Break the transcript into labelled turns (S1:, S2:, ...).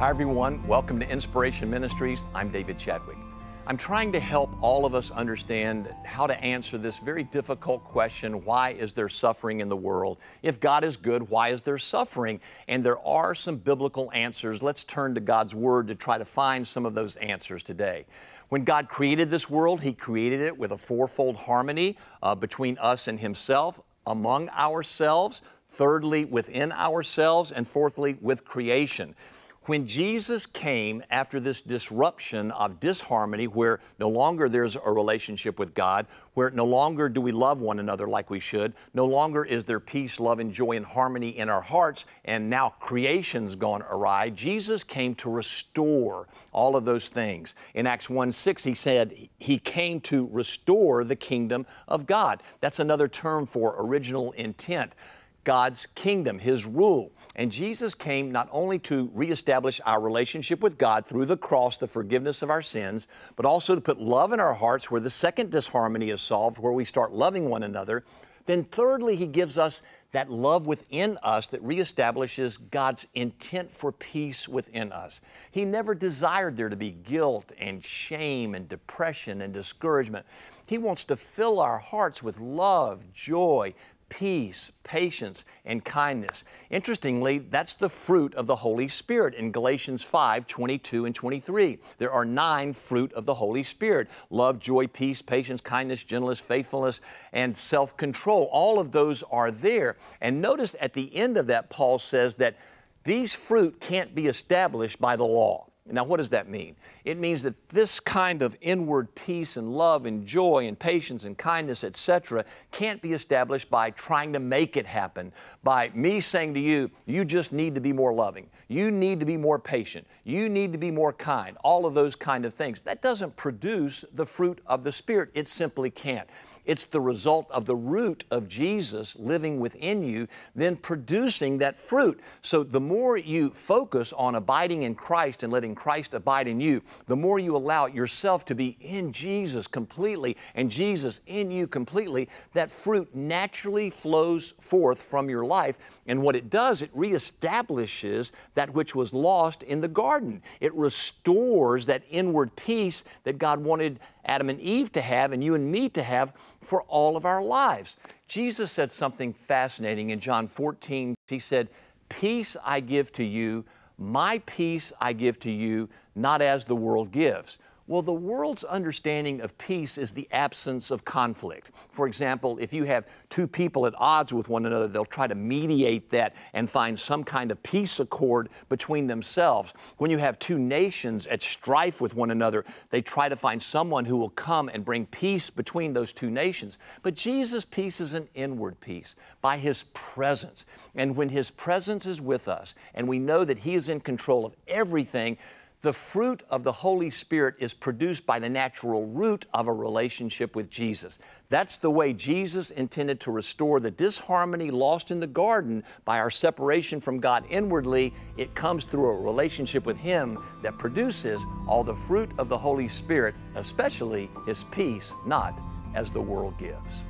S1: Hi, everyone. Welcome to Inspiration Ministries. I'm David Chadwick. I'm trying to help all of us understand how to answer this very difficult question why is there suffering in the world? If God is good, why is there suffering? And there are some biblical answers. Let's turn to God's Word to try to find some of those answers today. When God created this world, He created it with a fourfold harmony uh, between us and Himself, among ourselves, thirdly, within ourselves, and fourthly, with creation. When Jesus came after this disruption of disharmony, where no longer there's a relationship with God, where no longer do we love one another like we should, no longer is there peace, love, and joy and harmony in our hearts, and now creation's gone awry, Jesus came to restore all of those things. In Acts 1 6, he said he came to restore the kingdom of God. That's another term for original intent. God's kingdom, His rule. And Jesus came not only to reestablish our relationship with God through the cross, the forgiveness of our sins, but also to put love in our hearts where the second disharmony is solved, where we start loving one another. Then, thirdly, He gives us that love within us that reestablishes God's intent for peace within us. He never desired there to be guilt and shame and depression and discouragement. He wants to fill our hearts with love, joy, peace, patience, and kindness. Interestingly, that's the fruit of the Holy Spirit in Galatians 5 22 and 23. There are nine fruit of the Holy Spirit love, joy, peace, patience, kindness, gentleness, faithfulness, and self control. All of those are there. And notice at the end of that, Paul says that these fruit can't be established by the law. Now, what does that mean? It means that this kind of inward peace and love and joy and patience and kindness, etc., can't be established by trying to make it happen, by me saying to you, you just need to be more loving, you need to be more patient, you need to be more kind, all of those kind of things. That doesn't produce the fruit of the Spirit. It simply can't. It's the result of the root of Jesus living within you, then producing that fruit. So the more you focus on abiding in Christ and letting Christ abide in you, the more you allow yourself to be in Jesus completely and Jesus in you completely, that fruit naturally flows forth from your life. And what it does, it reestablishes that which was lost in the garden. It restores that inward peace that God wanted Adam and Eve to have and you and me to have for all of our lives. Jesus said something fascinating in John 14. He said, Peace I give to you, my peace I give to you, not as the world gives. Well, the world's understanding of peace is the absence of conflict. For example, if you have two people at odds with one another, they'll try to mediate that and find some kind of peace accord between themselves. When you have two nations at strife with one another, they try to find someone who will come and bring peace between those two nations. But Jesus' peace is an inward peace by His presence. And when His presence is with us and we know that He is in control of everything, the fruit of the Holy Spirit is produced by the natural root of a relationship with Jesus. That's the way Jesus intended to restore the disharmony lost in the garden by our separation from God inwardly. It comes through a relationship with Him that produces all the fruit of the Holy Spirit, especially His peace, not as the world gives.